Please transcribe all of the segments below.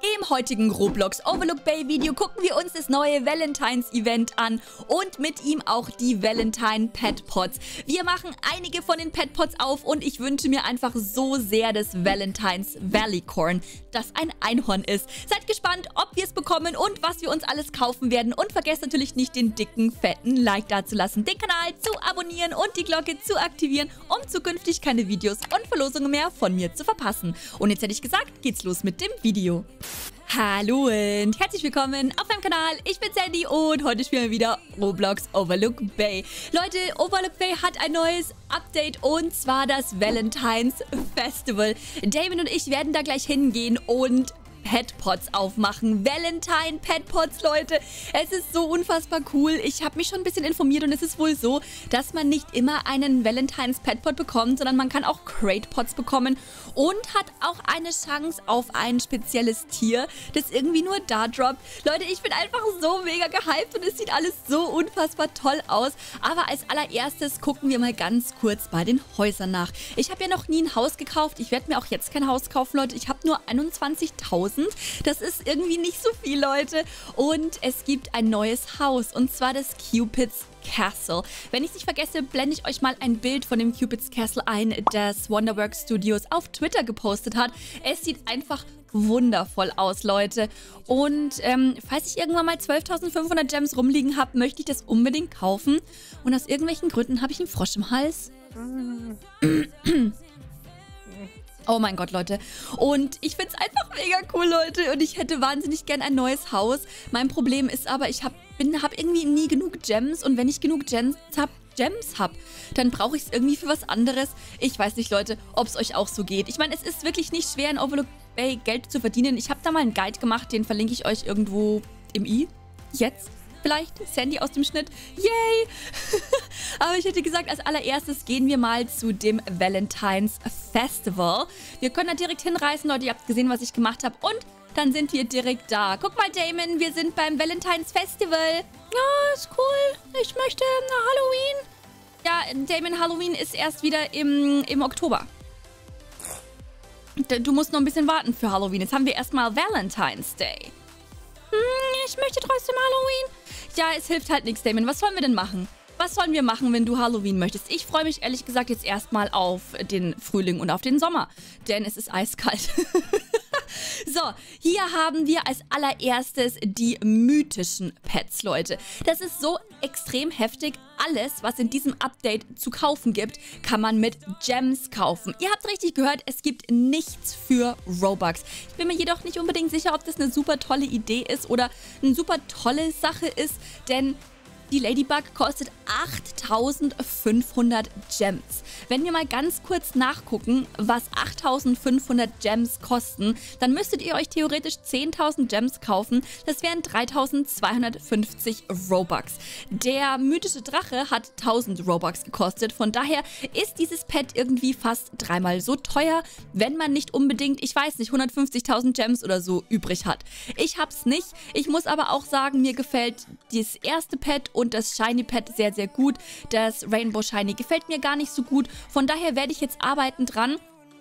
Im heutigen Roblox Overlook Bay Video gucken wir uns das neue Valentines Event an und mit ihm auch die Valentine Pet Pots. Wir machen einige von den Pet Pots auf und ich wünsche mir einfach so sehr das Valentines Valley Corn, das ein Einhorn ist. Seid gespannt, ob wir es bekommen und was wir uns alles kaufen werden und vergesst natürlich nicht den dicken, fetten Like dazulassen, den Kanal zu abonnieren und die Glocke zu aktivieren, um zukünftig keine Videos und Verlosungen mehr von mir zu verpassen. Und jetzt hätte ich gesagt, geht's los mit dem Video. Hallo und herzlich willkommen auf meinem Kanal. Ich bin Sandy und heute spielen wir wieder Roblox Overlook Bay. Leute, Overlook Bay hat ein neues Update und zwar das Valentine's Festival. Damon und ich werden da gleich hingehen und Petpots aufmachen. Valentine Petpots, Leute. Es ist so unfassbar cool. Ich habe mich schon ein bisschen informiert und es ist wohl so, dass man nicht immer einen Valentines Petpot bekommt, sondern man kann auch Crate Pots bekommen und hat auch eine Chance auf ein spezielles Tier, das irgendwie nur da droppt. Leute, ich bin einfach so mega gehypt und es sieht alles so unfassbar toll aus. Aber als allererstes gucken wir mal ganz kurz bei den Häusern nach. Ich habe ja noch nie ein Haus gekauft. Ich werde mir auch jetzt kein Haus kaufen, Leute. Ich habe nur 21.000 1000. Das ist irgendwie nicht so viel, Leute. Und es gibt ein neues Haus und zwar das Cupid's Castle. Wenn ich es nicht vergesse, blende ich euch mal ein Bild von dem Cupid's Castle ein, das Wonderworks Studios auf Twitter gepostet hat. Es sieht einfach wundervoll aus, Leute. Und ähm, falls ich irgendwann mal 12.500 Gems rumliegen habe, möchte ich das unbedingt kaufen. Und aus irgendwelchen Gründen habe ich einen Frosch im Hals. Oh mein Gott, Leute. Und ich finde es einfach mega cool, Leute. Und ich hätte wahnsinnig gern ein neues Haus. Mein Problem ist aber, ich habe hab irgendwie nie genug Gems. Und wenn ich genug Gems habe, Gems habe, dann brauche ich es irgendwie für was anderes. Ich weiß nicht, Leute, ob es euch auch so geht. Ich meine, es ist wirklich nicht schwer, in Overlook Bay Geld zu verdienen. Ich habe da mal einen Guide gemacht, den verlinke ich euch irgendwo im i. Jetzt vielleicht Sandy aus dem Schnitt. Yay! Aber ich hätte gesagt, als allererstes gehen wir mal zu dem Valentine's Festival. Wir können da direkt hinreisen, Leute. Ihr habt gesehen, was ich gemacht habe. Und dann sind wir direkt da. Guck mal, Damon, wir sind beim Valentine's Festival. Ja, ist cool. Ich möchte Halloween. Ja, Damon, Halloween ist erst wieder im, im Oktober. Du musst noch ein bisschen warten für Halloween. Jetzt haben wir erstmal Valentine's Day. Hm, ich möchte trotzdem Halloween. Ja, es hilft halt nichts, Damon. Was wollen wir denn machen? Was sollen wir machen, wenn du Halloween möchtest? Ich freue mich ehrlich gesagt jetzt erstmal auf den Frühling und auf den Sommer. Denn es ist eiskalt. So, hier haben wir als allererstes die mythischen Pets, Leute. Das ist so extrem heftig. Alles, was in diesem Update zu kaufen gibt, kann man mit Gems kaufen. Ihr habt richtig gehört, es gibt nichts für Robux. Ich bin mir jedoch nicht unbedingt sicher, ob das eine super tolle Idee ist oder eine super tolle Sache ist, denn die Ladybug kostet 8500 Gems. Wenn wir mal ganz kurz nachgucken, was 8500 Gems kosten, dann müsstet ihr euch theoretisch 10.000 Gems kaufen. Das wären 3250 Robux. Der mythische Drache hat 1000 Robux gekostet. Von daher ist dieses Pet irgendwie fast dreimal so teuer, wenn man nicht unbedingt, ich weiß nicht, 150.000 Gems oder so übrig hat. Ich hab's nicht. Ich muss aber auch sagen, mir gefällt das erste Pet und das Shiny Pad sehr, sehr gut. Das Rainbow Shiny gefällt mir gar nicht so gut. Von daher werde ich jetzt arbeiten dran,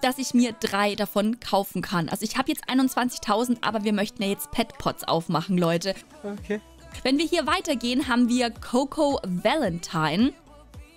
dass ich mir drei davon kaufen kann. Also ich habe jetzt 21.000, aber wir möchten ja jetzt Pet Pots aufmachen, Leute. Okay. Wenn wir hier weitergehen, haben wir Coco Valentine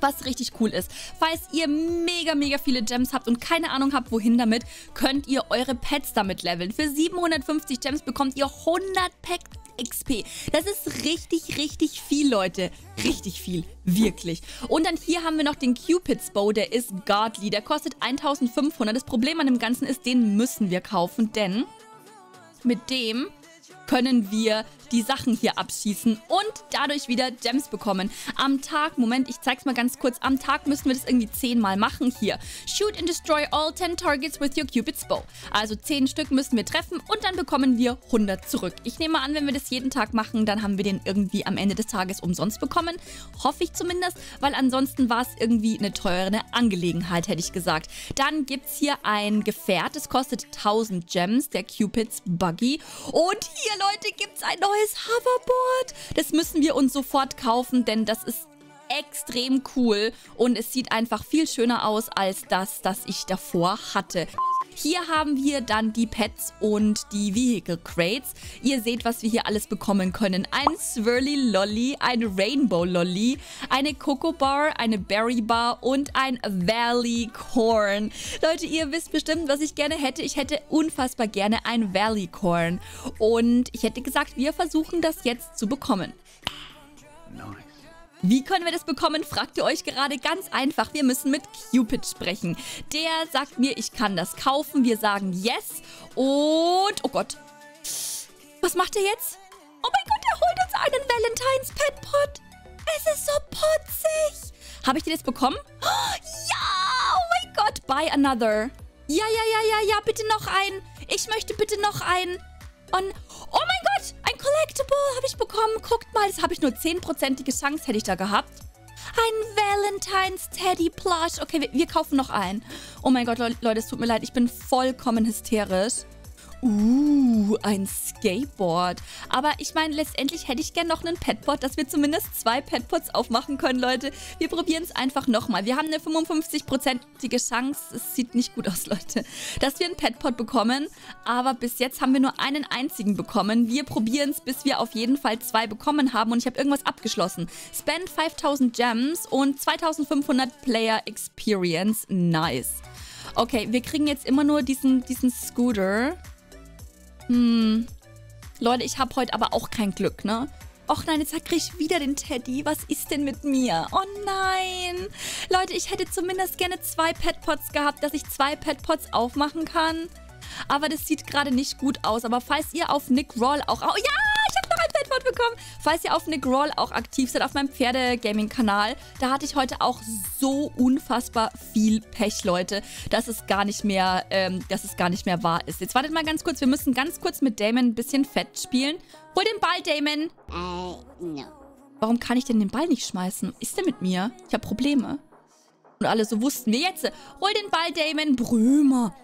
was richtig cool ist. Falls ihr mega, mega viele Gems habt und keine Ahnung habt, wohin damit, könnt ihr eure Pets damit leveln. Für 750 Gems bekommt ihr 100 Pet XP. Das ist richtig, richtig viel, Leute. Richtig viel. Wirklich. Und dann hier haben wir noch den Cupid's Bow. Der ist Godly. Der kostet 1500. Das Problem an dem Ganzen ist, den müssen wir kaufen, denn mit dem können wir die Sachen hier abschießen und dadurch wieder Gems bekommen. Am Tag, Moment, ich zeig's mal ganz kurz. Am Tag müssen wir das irgendwie zehnmal machen hier. Shoot and destroy all 10 targets with your Cupid's Bow. Also 10 Stück müssen wir treffen und dann bekommen wir 100 zurück. Ich nehme an, wenn wir das jeden Tag machen, dann haben wir den irgendwie am Ende des Tages umsonst bekommen. Hoffe ich zumindest, weil ansonsten war es irgendwie eine teure Angelegenheit, hätte ich gesagt. Dann gibt's hier ein Gefährt, das kostet 1000 Gems, der Cupid's Buggy. Und hier, Leute, gibt's ein neues neues Hoverboard. Das müssen wir uns sofort kaufen, denn das ist extrem cool und es sieht einfach viel schöner aus als das, das ich davor hatte. Hier haben wir dann die Pets und die Vehicle Crates. Ihr seht, was wir hier alles bekommen können. Ein Swirly Lolly, ein Rainbow Lolly, eine Coco Bar, eine Berry Bar und ein Valley Corn. Leute, ihr wisst bestimmt, was ich gerne hätte. Ich hätte unfassbar gerne ein Valley Corn. Und ich hätte gesagt, wir versuchen das jetzt zu bekommen. Nice. Wie können wir das bekommen, fragt ihr euch gerade ganz einfach. Wir müssen mit Cupid sprechen. Der sagt mir, ich kann das kaufen. Wir sagen yes. Und, oh Gott. Was macht er jetzt? Oh mein Gott, er holt uns einen Valentines Pet Pot. Es ist so putzig. Habe ich den jetzt bekommen? Ja, oh mein Gott, buy another. Ja, ja, ja, ja, ja, bitte noch einen. Ich möchte bitte noch einen. Und, Collectible habe ich bekommen. Guckt mal, das habe ich nur 10%ige Chance hätte ich da gehabt. Ein Valentine's Teddy Plush. Okay, wir, wir kaufen noch einen. Oh mein Gott, Leute, es tut mir leid. Ich bin vollkommen hysterisch. Uh, ein Skateboard. Aber ich meine, letztendlich hätte ich gerne noch einen Petpot, dass wir zumindest zwei Petpots aufmachen können, Leute. Wir probieren es einfach nochmal. Wir haben eine 55-prozentige Chance, es sieht nicht gut aus, Leute, dass wir einen Petpot bekommen. Aber bis jetzt haben wir nur einen einzigen bekommen. Wir probieren es, bis wir auf jeden Fall zwei bekommen haben. Und ich habe irgendwas abgeschlossen. Spend 5000 Gems und 2500 Player Experience. Nice. Okay, wir kriegen jetzt immer nur diesen, diesen Scooter. Hm. Leute, ich habe heute aber auch kein Glück, ne? Och nein, jetzt kriege ich wieder den Teddy. Was ist denn mit mir? Oh nein. Leute, ich hätte zumindest gerne zwei Petpots gehabt, dass ich zwei Petpots aufmachen kann. Aber das sieht gerade nicht gut aus. Aber falls ihr auf Nick Roll auch... Oh, ja, ich habe Petpot bekommen. Falls ihr auf Nick Roll auch aktiv seid, auf meinem Pferde-Gaming-Kanal, da hatte ich heute auch so unfassbar viel Pech, Leute, dass es gar nicht mehr, ähm, dass es gar nicht mehr wahr ist. Jetzt wartet mal ganz kurz. Wir müssen ganz kurz mit Damon ein bisschen fett spielen. Hol den Ball, Damon. Uh, no. Warum kann ich denn den Ball nicht schmeißen? Ist der mit mir? Ich habe Probleme. Und alle so wussten wir jetzt. Hol den Ball, Damon. Brömer.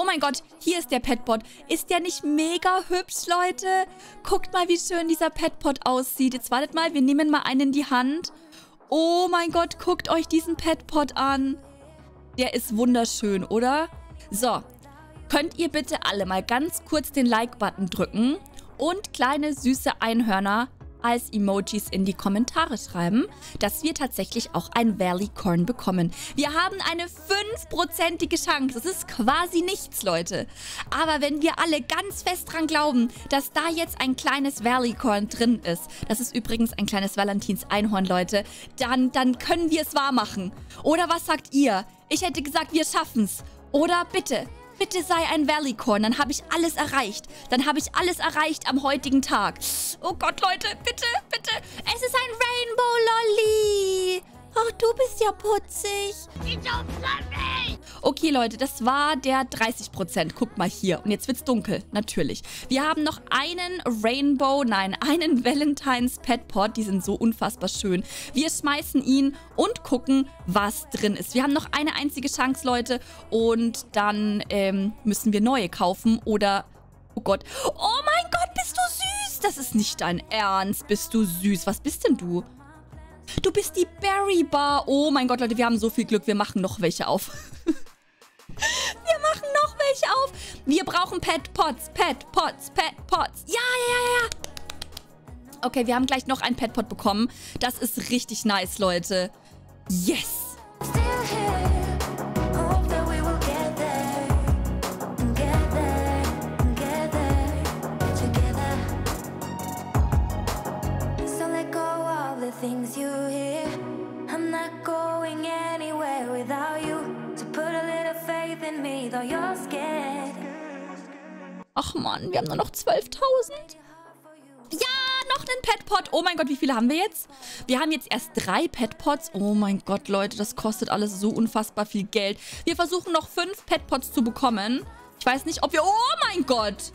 Oh mein Gott, hier ist der Petpot. Ist der nicht mega hübsch, Leute? Guckt mal, wie schön dieser Petpot aussieht. Jetzt wartet mal, wir nehmen mal einen in die Hand. Oh mein Gott, guckt euch diesen Petpot an. Der ist wunderschön, oder? So, könnt ihr bitte alle mal ganz kurz den Like-Button drücken und kleine süße Einhörner als Emojis in die Kommentare schreiben, dass wir tatsächlich auch ein Valley Corn bekommen. Wir haben eine 5%ige Chance. Das ist quasi nichts, Leute. Aber wenn wir alle ganz fest dran glauben, dass da jetzt ein kleines Valley Corn drin ist, das ist übrigens ein kleines Valentins Einhorn, Leute, dann, dann können wir es wahr machen. Oder was sagt ihr? Ich hätte gesagt, wir schaffen's. Oder bitte, bitte sei ein Valleycorn, dann habe ich alles erreicht. Dann habe ich alles erreicht am heutigen Tag. Oh Gott, Leute, bitte, bitte. Es ist ein Rainbow Lolly. Ach, du bist ja putzig. Okay, Leute, das war der 30%. Guckt mal hier. Und jetzt wird's dunkel, natürlich. Wir haben noch einen Rainbow, nein, einen Valentines Pet Pot. Die sind so unfassbar schön. Wir schmeißen ihn und gucken, was drin ist. Wir haben noch eine einzige Chance, Leute. Und dann ähm, müssen wir neue kaufen oder... Oh Gott. Oh mein Gott, bist du süß. Das ist nicht dein Ernst. Bist du süß. Was bist denn du? Du bist die Berry Bar. Oh mein Gott, Leute, wir haben so viel Glück. Wir machen noch welche auf. wir machen noch welche auf. Wir brauchen Pet Pots, Pet Pots, Pet Pots. Ja, ja, ja, ja. Okay, wir haben gleich noch ein Pet Pot bekommen. Das ist richtig nice, Leute. Yes. Ach man, wir haben nur noch 12.000. Ja, noch einen Petpot. Oh mein Gott, wie viele haben wir jetzt? Wir haben jetzt erst drei Petpots. Oh mein Gott, Leute, das kostet alles so unfassbar viel Geld. Wir versuchen noch fünf Petpots zu bekommen. Ich weiß nicht, ob wir... Oh mein Gott!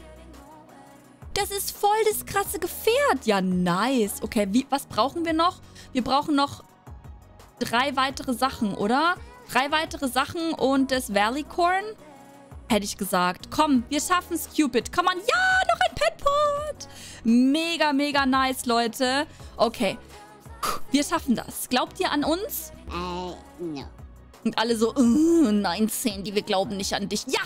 Das ist voll das krasse Gefährt. Ja, nice. Okay, wie, was brauchen wir noch? Wir brauchen noch drei weitere Sachen, oder? Drei weitere Sachen und das Valley Corn? Hätte ich gesagt. Komm, wir schaffen es, Cupid. Komm on. Ja, noch ein Petpot. Mega, mega nice, Leute. Okay. Wir schaffen das. Glaubt ihr an uns? Äh, no. Und alle so, uh, nein, Sandy, wir glauben nicht an dich. Ja!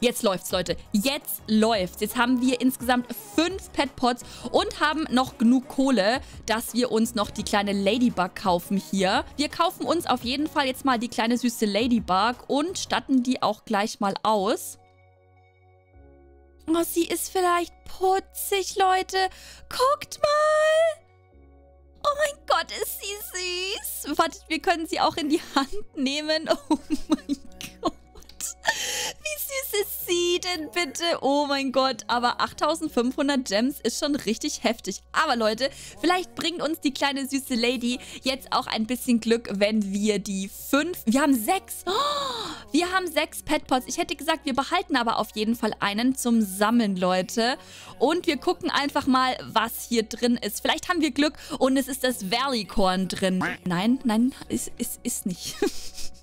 Jetzt läuft's, Leute. Jetzt läuft's. Jetzt haben wir insgesamt fünf Petpots und haben noch genug Kohle, dass wir uns noch die kleine Ladybug kaufen hier. Wir kaufen uns auf jeden Fall jetzt mal die kleine süße Ladybug und statten die auch gleich mal aus. Oh, sie ist vielleicht putzig, Leute. Guckt mal. Oh mein Gott, ist sie süß. Wartet, wir können sie auch in die Hand nehmen. Oh mein denn bitte? Oh mein Gott, aber 8500 Gems ist schon richtig heftig. Aber Leute, vielleicht bringt uns die kleine süße Lady jetzt auch ein bisschen Glück, wenn wir die fünf... Wir haben sechs. Oh, wir haben sechs Petpots. Ich hätte gesagt, wir behalten aber auf jeden Fall einen zum Sammeln, Leute. Und wir gucken einfach mal, was hier drin ist. Vielleicht haben wir Glück und es ist das Valley Corn drin. Nein, nein, es ist, ist, ist nicht.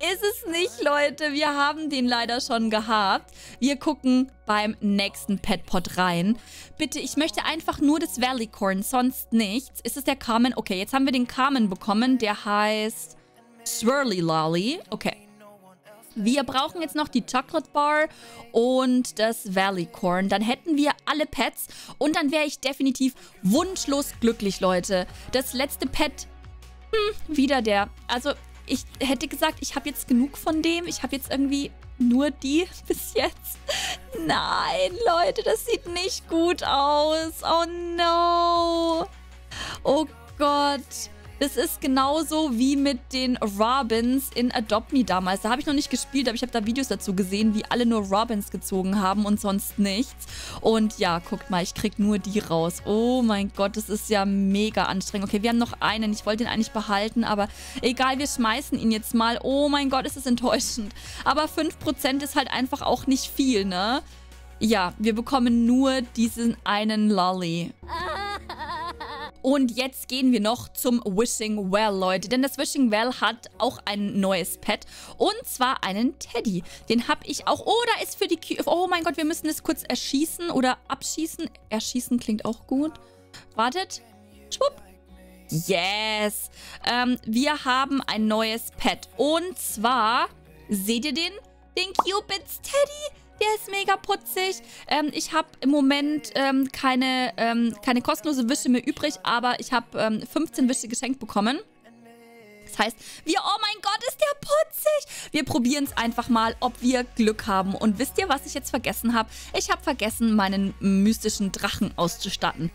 Ist es nicht, Leute. Wir haben den leider schon gehabt. Wir gucken beim nächsten Petpot rein. Bitte, ich möchte einfach nur das Valley Corn, sonst nichts. Ist es der Carmen? Okay, jetzt haben wir den Carmen bekommen. Der heißt Swirly Lolly. Okay. Wir brauchen jetzt noch die Chocolate Bar und das Valley Corn. Dann hätten wir alle Pets und dann wäre ich definitiv wunschlos glücklich, Leute. Das letzte Pet, hm, wieder der. Also ich hätte gesagt, ich habe jetzt genug von dem. Ich habe jetzt irgendwie nur die bis jetzt. Nein, Leute, das sieht nicht gut aus. Oh no. Oh Gott. Das ist genauso wie mit den Robins in Adopt Me damals. Da habe ich noch nicht gespielt, aber ich habe da Videos dazu gesehen, wie alle nur Robins gezogen haben und sonst nichts. Und ja, guckt mal, ich krieg nur die raus. Oh mein Gott, das ist ja mega anstrengend. Okay, wir haben noch einen. Ich wollte ihn eigentlich behalten, aber egal, wir schmeißen ihn jetzt mal. Oh mein Gott, ist das enttäuschend. Aber 5% ist halt einfach auch nicht viel, ne? Ja, wir bekommen nur diesen einen Lolly. Und jetzt gehen wir noch zum Wishing Well, Leute. Denn das Wishing Well hat auch ein neues Pet. Und zwar einen Teddy. Den habe ich auch. Oh, da ist für die... Q oh mein Gott, wir müssen das kurz erschießen oder abschießen. Erschießen klingt auch gut. Wartet. Schwupp. Yes. Ähm, wir haben ein neues Pet. Und zwar... Seht ihr den? Den Cupids Teddy. Der ist mega putzig. Ähm, ich habe im Moment ähm, keine, ähm, keine kostenlose Wische mehr übrig, aber ich habe 15 ähm, Wische geschenkt bekommen. Das heißt, wir, oh mein Gott, ist der putzig. Wir probieren es einfach mal, ob wir Glück haben. Und wisst ihr, was ich jetzt vergessen habe? Ich habe vergessen, meinen mystischen Drachen auszustatten.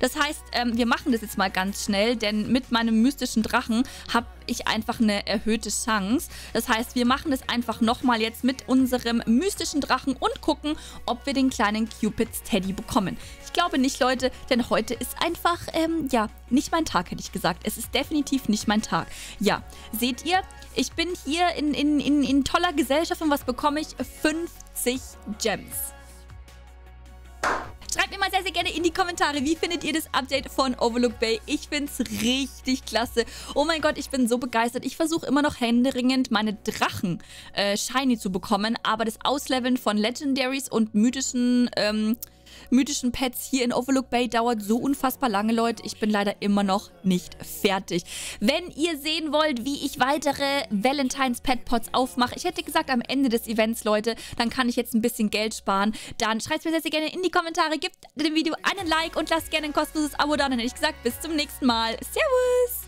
Das heißt, ähm, wir machen das jetzt mal ganz schnell, denn mit meinem mystischen Drachen habe ich einfach eine erhöhte Chance. Das heißt, wir machen das einfach nochmal jetzt mit unserem mystischen Drachen und gucken, ob wir den kleinen Cupids Teddy bekommen. Ich glaube nicht, Leute, denn heute ist einfach, ähm, ja, nicht mein Tag, hätte ich gesagt. Es ist definitiv nicht mein Tag. Ja, seht ihr, ich bin hier in, in, in, in toller Gesellschaft und was bekomme ich? 50 Gems. Schreibt mir mal sehr, sehr gerne in die Kommentare, wie findet ihr das Update von Overlook Bay? Ich finde es richtig klasse. Oh mein Gott, ich bin so begeistert. Ich versuche immer noch händeringend meine Drachen äh, shiny zu bekommen, aber das Ausleveln von Legendaries und mythischen ähm, mythischen Pets hier in Overlook Bay dauert so unfassbar lange, Leute. Ich bin leider immer noch nicht fertig. Wenn ihr sehen wollt, wie ich weitere Valentines Pet Pots aufmache, ich hätte gesagt am Ende des Events, Leute, dann kann ich jetzt ein bisschen Geld sparen. Dann schreibt es mir sehr, sehr gerne in die Kommentare, gebt dem Video einen Like und lasst gerne ein kostenloses Abo da. Dann hätte ich gesagt, bis zum nächsten Mal. Servus!